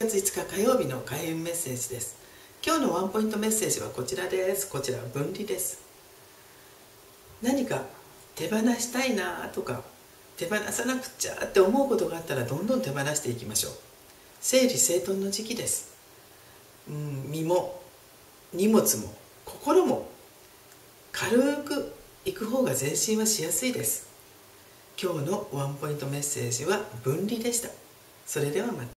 月5日火曜日の開運メッセージです。今日のワンポイントメッセージはこちらです。こちらは分離です。何か手放したいなとか手放さなくちゃって思うことがあったらどんどん手放していきましょう。整理整頓の時期です。うん身も荷物も心も軽くいく方が前進はしやすいです。今日のワンポイントメッセージは分離でした。それではまた。